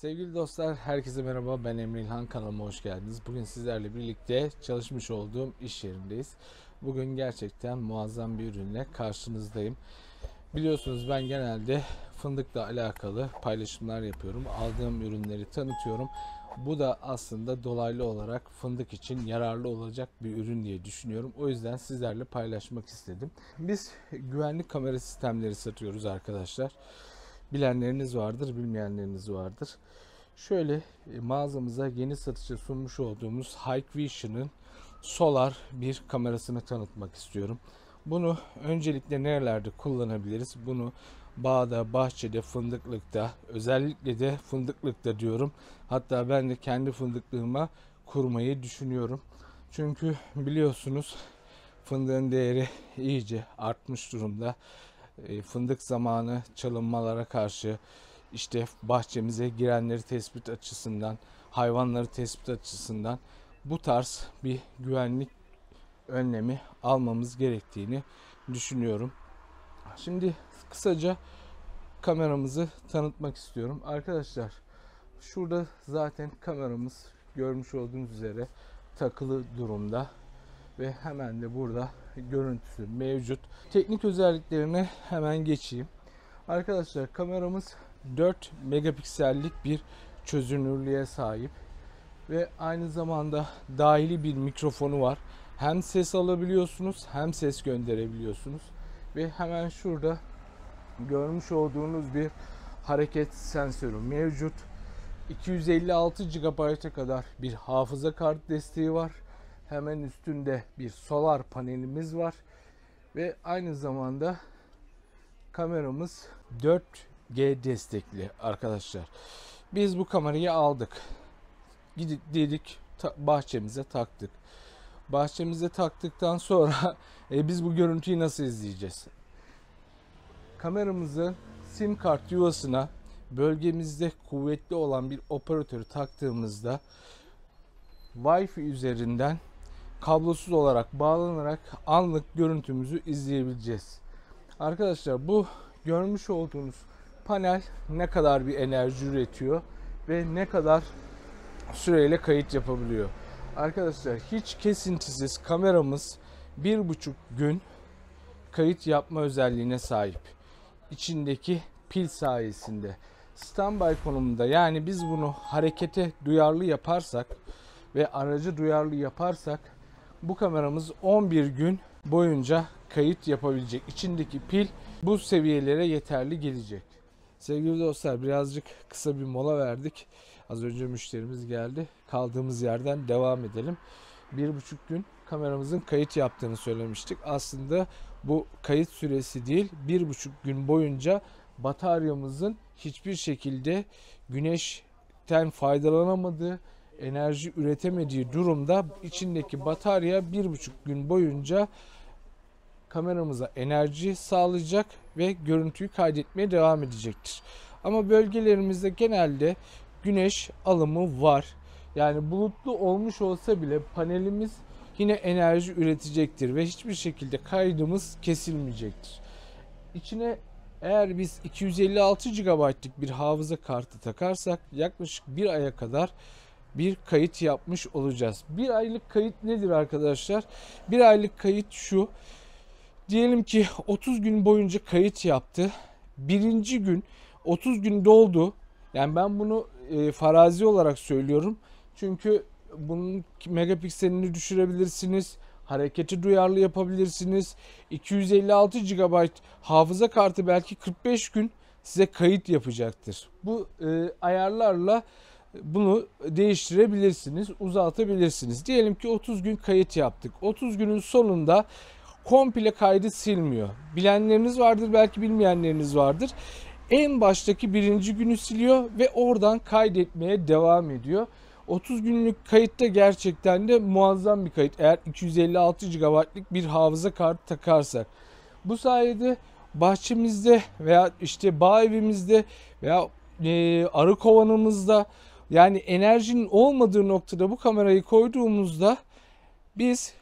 Sevgili dostlar, herkese merhaba. Ben Emre İlhan kanalıma hoş geldiniz. Bugün sizlerle birlikte çalışmış olduğum iş yerindeyiz. Bugün gerçekten muazzam bir ürünle karşınızdayım. Biliyorsunuz ben genelde fındıkla alakalı paylaşımlar yapıyorum. Aldığım ürünleri tanıtıyorum. Bu da aslında dolaylı olarak fındık için yararlı olacak bir ürün diye düşünüyorum. O yüzden sizlerle paylaşmak istedim. Biz güvenlik kamera sistemleri satıyoruz arkadaşlar. Bilenleriniz vardır, bilmeyenleriniz vardır. Şöyle e, mağazamıza yeni satışa sunmuş olduğumuz Hikvision'ın Solar bir kamerasını tanıtmak istiyorum. Bunu öncelikle nerelerde kullanabiliriz? Bunu bağda, bahçede, fındıklıkta, özellikle de fındıklıkta diyorum. Hatta ben de kendi fındıklığıma kurmayı düşünüyorum. Çünkü biliyorsunuz fındığın değeri iyice artmış durumda. E, fındık zamanı çalınmalara karşı işte bahçemize girenleri tespit açısından, hayvanları tespit açısından bu tarz bir güvenlik önlemi almamız gerektiğini düşünüyorum. Şimdi kısaca kameramızı tanıtmak istiyorum. Arkadaşlar şurada zaten kameramız görmüş olduğunuz üzere takılı durumda ve hemen de burada görüntüsü mevcut. Teknik özelliklerine hemen geçeyim. Arkadaşlar kameramız 4 megapiksellik bir çözünürlüğe sahip ve aynı zamanda dahili bir mikrofonu var. Hem ses alabiliyorsunuz hem ses gönderebiliyorsunuz ve hemen şurada görmüş olduğunuz bir hareket sensörü mevcut. 256 GB'a kadar bir hafıza kart desteği var. Hemen üstünde bir solar panelimiz var ve aynı zamanda kameramız 4G destekli arkadaşlar. Biz bu kamerayı aldık. Gidip dedik bahçemize taktık. Bahçemize taktıktan sonra e, biz bu görüntüyü nasıl izleyeceğiz? Kameramızı sim kart yuvasına bölgemizde kuvvetli olan bir operatörü taktığımızda Wi-Fi üzerinden kablosuz olarak bağlanarak anlık görüntümüzü izleyebileceğiz. Arkadaşlar bu görmüş olduğunuz panel ne kadar bir enerji üretiyor ve ne kadar süreyle kayıt yapabiliyor. Arkadaşlar hiç kesintisiz kameramız bir buçuk gün kayıt yapma özelliğine sahip. İçindeki pil sayesinde standby konumunda yani biz bunu harekete duyarlı yaparsak ve aracı duyarlı yaparsak bu kameramız 11 gün boyunca kayıt yapabilecek. İçindeki pil bu seviyelere yeterli gelecek. Sevgili dostlar birazcık kısa bir mola verdik. Az önce müşterimiz geldi. Kaldığımız yerden devam edelim. Bir buçuk gün kameramızın kayıt yaptığını söylemiştik. Aslında bu kayıt süresi değil bir buçuk gün boyunca bataryamızın hiçbir şekilde güneşten faydalanamadığı enerji üretemediği durumda içindeki batarya bir buçuk gün boyunca kameramıza enerji sağlayacak ve görüntüyü kaydetmeye devam edecektir. Ama bölgelerimizde genelde güneş alımı var. Yani bulutlu olmuş olsa bile panelimiz yine enerji üretecektir ve hiçbir şekilde kaydımız kesilmeyecektir. İçine eğer biz 256 GB'lık bir hafıza kartı takarsak yaklaşık bir aya kadar bir kayıt yapmış olacağız. Bir aylık kayıt nedir arkadaşlar? Bir aylık kayıt şu. Diyelim ki 30 gün boyunca kayıt yaptı. Birinci gün 30 gün doldu. Yani ben bunu e, farazi olarak söylüyorum. Çünkü bunun megapikselini düşürebilirsiniz. Hareketi duyarlı yapabilirsiniz. 256 GB hafıza kartı belki 45 gün size kayıt yapacaktır. Bu e, ayarlarla bunu değiştirebilirsiniz, uzatabilirsiniz. Diyelim ki 30 gün kayıt yaptık. 30 günün sonunda komple kaydı silmiyor. Bilenleriniz vardır, belki bilmeyenleriniz vardır. En baştaki birinci günü siliyor ve oradan kaydetmeye devam ediyor. 30 günlük kayıtta gerçekten de muazzam bir kayıt. Eğer 256 GB'lık bir hafıza kartı takarsak. Bu sayede bahçemizde veya işte bağ evimizde veya e, arı kovanımızda yani enerjinin olmadığı noktada bu kamerayı koyduğumuzda biz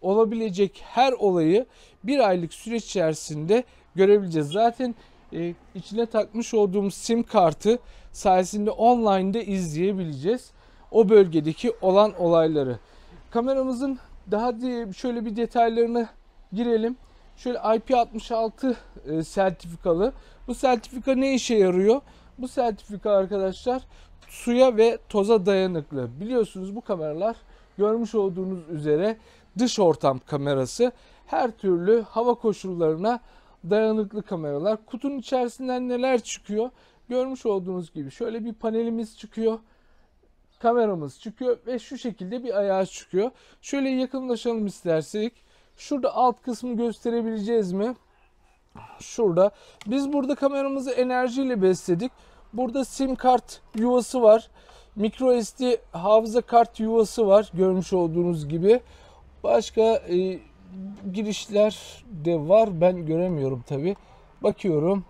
olabilecek her olayı bir aylık süreç içerisinde görebileceğiz. Zaten e, içine takmış olduğumuz sim kartı sayesinde online'da izleyebileceğiz. O bölgedeki olan olayları. Kameramızın daha diye şöyle bir detaylarına girelim. Şöyle IP66 e, sertifikalı. Bu sertifika ne işe yarıyor? Bu sertifika arkadaşlar suya ve toza dayanıklı. Biliyorsunuz bu kameralar görmüş olduğunuz üzere dış ortam kamerası. Her türlü hava koşullarına dayanıklı kameralar. Kutunun içerisinden neler çıkıyor? Görmüş olduğunuz gibi şöyle bir panelimiz çıkıyor. Kameramız çıkıyor ve şu şekilde bir ayağı çıkıyor. Şöyle yakınlaşalım istersek. Şurada alt kısmı gösterebileceğiz mi? Şurada. Biz burada kameramızı enerjiyle besledik. Burada sim kart yuvası var. Micro SD hafıza kart yuvası var. Görmüş olduğunuz gibi. Başka e, girişler de var. Ben göremiyorum tabi. Bakıyorum.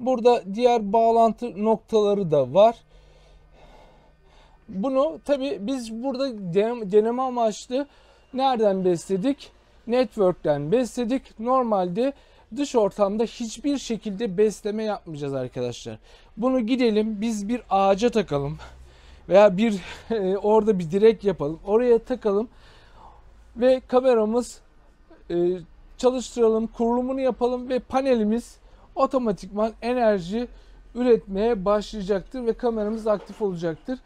Burada diğer bağlantı noktaları da var. Bunu tabi biz burada deneme amaçlı nereden besledik? Network'ten besledik. Normalde dış ortamda hiçbir şekilde besleme yapmayacağız arkadaşlar. Bunu gidelim biz bir ağaca takalım veya bir e, orada bir direk yapalım. Oraya takalım ve kameramız e, çalıştıralım, kurulumunu yapalım ve panelimiz otomatikman enerji üretmeye başlayacaktır ve kameramız aktif olacaktır.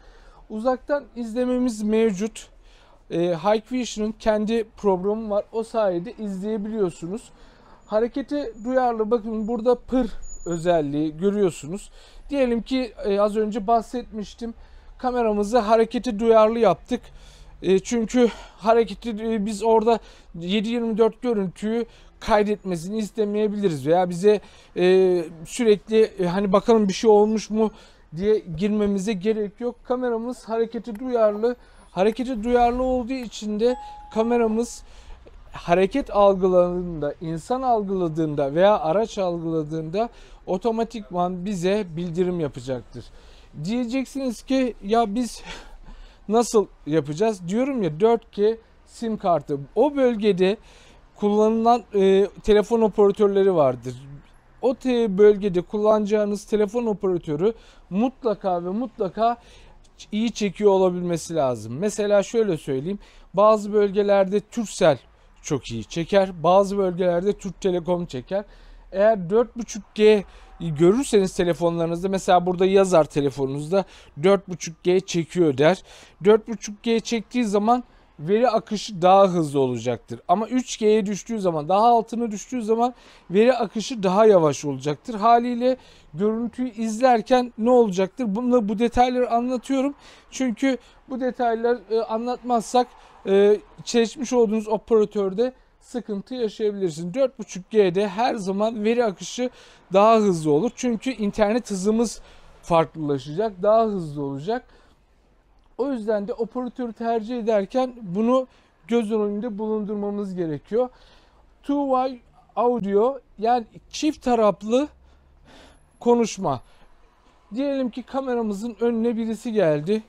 Uzaktan izlememiz mevcut. E, Hikvision'ın kendi programı var. O sayede izleyebiliyorsunuz. Harekete duyarlı bakın burada pır özelliği görüyorsunuz. Diyelim ki e, az önce bahsetmiştim. Kameramızı harekete duyarlı yaptık. E, çünkü hareketi e, biz orada 7/24 görüntüyü kaydetmesini istemeyebiliriz veya bize e, sürekli e, hani bakalım bir şey olmuş mu diye girmemize gerek yok. Kameramız harekete duyarlı. Harekete duyarlı olduğu için de kameramız hareket algıladığında, insan algıladığında veya araç algıladığında otomatikman bize bildirim yapacaktır. Diyeceksiniz ki ya biz nasıl yapacağız? Diyorum ya 4G sim kartı. O bölgede kullanılan e, telefon operatörleri vardır. O te bölgede kullanacağınız telefon operatörü mutlaka ve mutlaka iyi çekiyor olabilmesi lazım. Mesela şöyle söyleyeyim. Bazı bölgelerde Turkcell çok iyi çeker. Bazı bölgelerde Türk Telekom çeker. Eğer 4.5G görürseniz telefonlarınızda mesela burada yazar telefonunuzda 4.5G çekiyor der. 4.5G çektiği zaman veri akışı daha hızlı olacaktır. Ama 3G'ye düştüğü zaman daha altına düştüğü zaman veri akışı daha yavaş olacaktır. Haliyle görüntüyü izlerken ne olacaktır? Bunu bu detayları anlatıyorum. Çünkü bu detayları e, anlatmazsak e, seçmiş olduğunuz operatörde sıkıntı yaşayabilirsiniz. 4.5G'de her zaman veri akışı daha hızlı olur. Çünkü internet hızımız farklılaşacak, daha hızlı olacak. O yüzden de operatörü tercih ederken bunu göz önünde bulundurmamız gerekiyor. Two-way audio yani çift taraflı konuşma. Diyelim ki kameramızın önüne birisi geldi.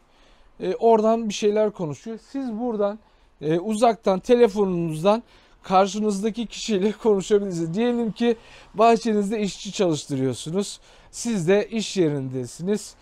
E, oradan bir şeyler konuşuyor. Siz buradan e, uzaktan telefonunuzdan karşınızdaki kişiyle konuşabilirsiniz. Diyelim ki bahçenizde işçi çalıştırıyorsunuz. Siz de iş yerindesiniz.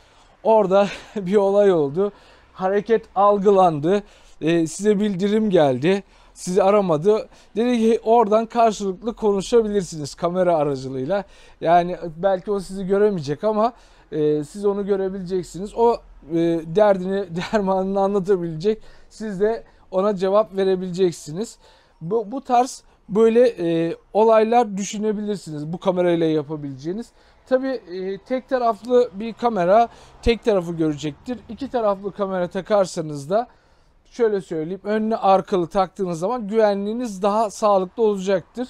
Orada bir olay oldu. Hareket algılandı. E, size bildirim geldi. Sizi aramadı. Dedi ki oradan karşılıklı konuşabilirsiniz kamera aracılığıyla. Yani belki o sizi göremeyecek ama e, siz onu görebileceksiniz. O e, derdini, dermanını anlatabilecek. Siz de ona cevap verebileceksiniz. Bu, bu tarz böyle e, olaylar düşünebilirsiniz bu kamerayla yapabileceğiniz. Tabi e, tek taraflı bir kamera tek tarafı görecektir. İki taraflı kamera takarsanız da şöyle söyleyeyim önüne arkalı taktığınız zaman güvenliğiniz daha sağlıklı olacaktır.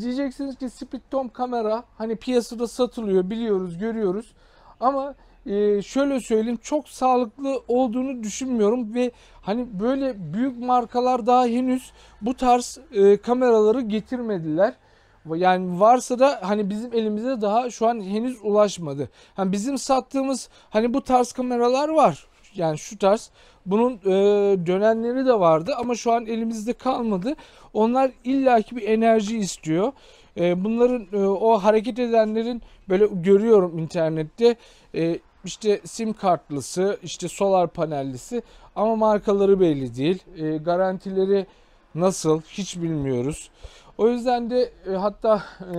Diyeceksiniz ki Speedtom kamera hani piyasada satılıyor biliyoruz görüyoruz ama e, şöyle söyleyeyim çok sağlıklı olduğunu düşünmüyorum ve hani böyle büyük markalar daha henüz bu tarz e, kameraları getirmediler. Yani varsa da hani bizim elimize daha şu an henüz ulaşmadı. Hani bizim sattığımız hani bu tarz kameralar var. Yani şu tarz bunun e, dönenleri de vardı ama şu an elimizde kalmadı. Onlar illaki bir enerji istiyor. E, bunların e, o hareket edenlerin böyle görüyorum internette. E, işte sim kartlısı, işte solar panellisi ama markaları belli değil. E, garantileri nasıl hiç bilmiyoruz. O yüzden de e, hatta e,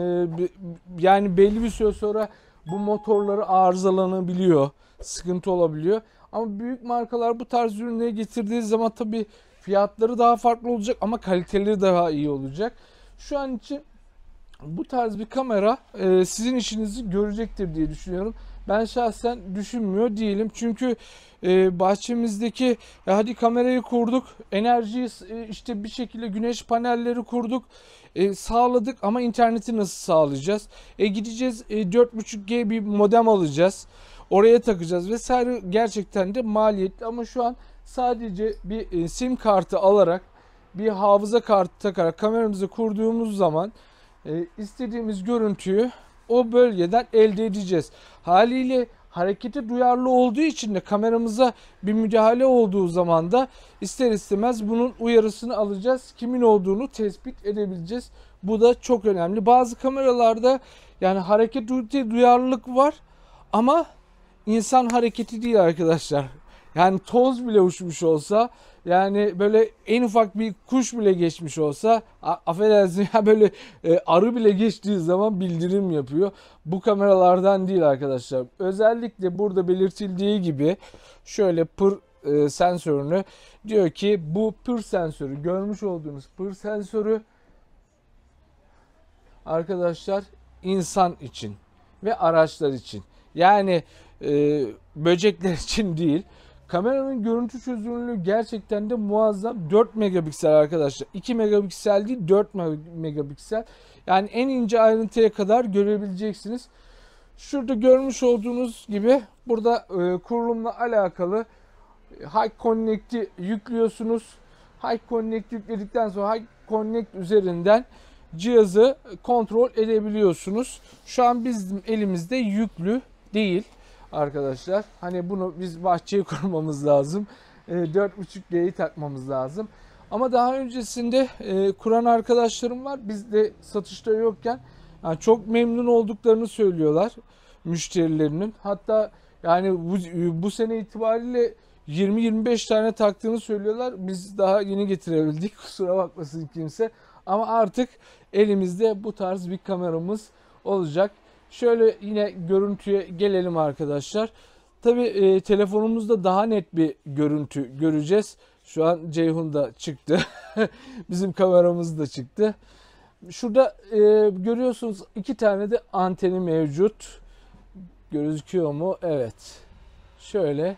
yani belli bir süre sonra bu motorları arızalanabiliyor, sıkıntı olabiliyor. Ama büyük markalar bu tarz ürünleri getirdiği zaman tabii fiyatları daha farklı olacak ama kaliteleri daha iyi olacak. Şu an için bu tarz bir kamera e, sizin işinizi görecektir diye düşünüyorum. Ben şahsen düşünmüyor değilim. Çünkü e, bahçemizdeki e, hadi kamerayı kurduk, enerjiyi e, işte bir şekilde güneş panelleri kurduk, sağladık ama interneti nasıl sağlayacağız? E, gideceğiz e, 4.5G bir modem alacağız. Oraya takacağız vesaire gerçekten de maliyetli ama şu an sadece bir sim kartı alarak bir hafıza kartı takarak kameramızı kurduğumuz zaman istediğimiz görüntüyü o bölgeden elde edeceğiz. Haliyle harekete duyarlı olduğu için de kameramıza bir müdahale olduğu zaman da ister istemez bunun uyarısını alacağız. Kimin olduğunu tespit edebileceğiz. Bu da çok önemli. Bazı kameralarda yani hareket duyarlılık var ama insan hareketi değil arkadaşlar. Yani toz bile uçmuş olsa yani böyle en ufak bir kuş bile geçmiş olsa affedersin ya böyle e, arı bile geçtiği zaman bildirim yapıyor. Bu kameralardan değil arkadaşlar. Özellikle burada belirtildiği gibi şöyle pır e, sensörünü diyor ki bu pır sensörü görmüş olduğunuz pır sensörü arkadaşlar insan için ve araçlar için. Yani e, böcekler için değil. Kameranın görüntü çözünürlüğü gerçekten de muazzam. 4 megapiksel arkadaşlar. 2 megapiksel değil 4 megapiksel. Yani en ince ayrıntıya kadar görebileceksiniz. Şurada görmüş olduğunuz gibi burada e, kurulumla alakalı High Connect'i yüklüyorsunuz. High Connect yükledikten sonra High Connect üzerinden cihazı kontrol edebiliyorsunuz. Şu an bizim elimizde yüklü değil arkadaşlar. Hani bunu biz bahçeye kurmamız lazım. E, 4.5G'yi takmamız lazım. Ama daha öncesinde e, kuran arkadaşlarım var. Bizde satışta yokken yani çok memnun olduklarını söylüyorlar müşterilerinin. Hatta yani bu, bu sene itibariyle 20-25 tane taktığını söylüyorlar. Biz daha yeni getirebildik. Kusura bakmasın kimse. Ama artık elimizde bu tarz bir kameramız olacak. Şöyle yine görüntüye gelelim arkadaşlar. Tabi e, telefonumuzda daha net bir görüntü göreceğiz. Şu an Ceyhun da çıktı. Bizim kameramız da çıktı. Şurada e, görüyorsunuz iki tane de anteni mevcut. Gözüküyor mu? Evet. Şöyle.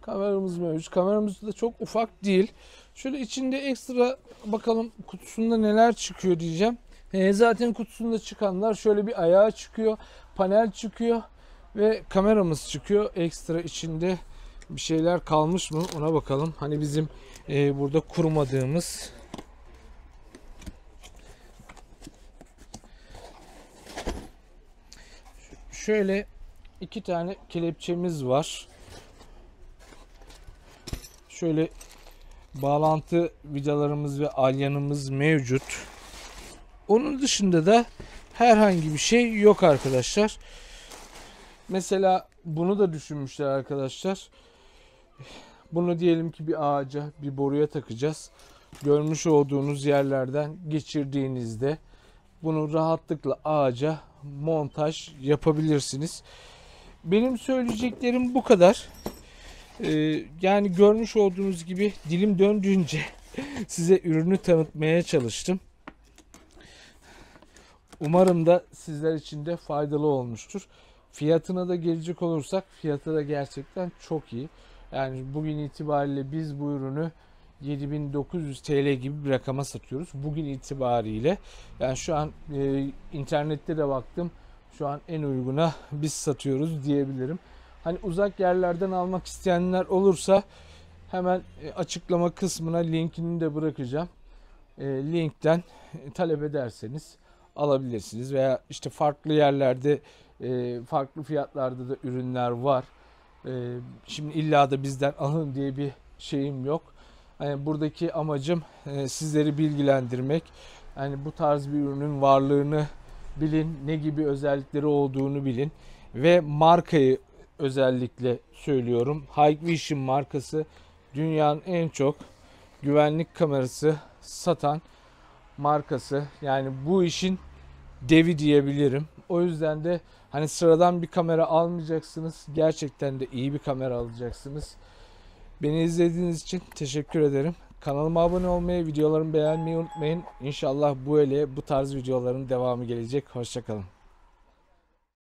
Kameramız mevcut. Kameramız da çok ufak değil. Şöyle içinde ekstra bakalım kutusunda neler çıkıyor diyeceğim. E, zaten kutusunda çıkanlar şöyle bir ayağı çıkıyor, panel çıkıyor ve kameramız çıkıyor. Ekstra içinde bir şeyler kalmış mı ona bakalım. Hani bizim e, burada kurmadığımız şöyle iki tane kelepçemiz var. Şöyle bağlantı vidalarımız ve alyanımız mevcut. Onun dışında da herhangi bir şey yok arkadaşlar. Mesela bunu da düşünmüşler arkadaşlar. Bunu diyelim ki bir ağaca, bir boruya takacağız. Görmüş olduğunuz yerlerden geçirdiğinizde bunu rahatlıkla ağaca montaj yapabilirsiniz. Benim söyleyeceklerim bu kadar. Ee, yani görmüş olduğunuz gibi dilim döndüğünce size ürünü tanıtmaya çalıştım. Umarım da sizler için de faydalı olmuştur. Fiyatına da gelecek olursak fiyatı da gerçekten çok iyi. Yani bugün itibariyle biz bu ürünü 7900 TL gibi bir rakama satıyoruz. Bugün itibariyle yani şu an e, internette de baktım. Şu an en uyguna biz satıyoruz diyebilirim. Hani uzak yerlerden almak isteyenler olursa hemen e, açıklama kısmına linkini de bırakacağım. E, linkten e, talep ederseniz alabilirsiniz veya işte farklı yerlerde e, farklı fiyatlarda da ürünler var. E, şimdi illa da bizden alın diye bir şeyim yok. Hani buradaki amacım e, sizleri bilgilendirmek. Yani bu tarz bir ürünün varlığını bilin, ne gibi özellikleri olduğunu bilin. ve markayı özellikle söylüyorum. Hikvision markası dünyanın en çok güvenlik kamerası satan markası. Yani bu işin devi diyebilirim. O yüzden de hani sıradan bir kamera almayacaksınız. Gerçekten de iyi bir kamera alacaksınız. Beni izlediğiniz için teşekkür ederim. Kanalıma abone olmayı, videolarımı beğenmeyi unutmayın. İnşallah bu ele bu tarz videoların devamı gelecek. Hoşçakalın.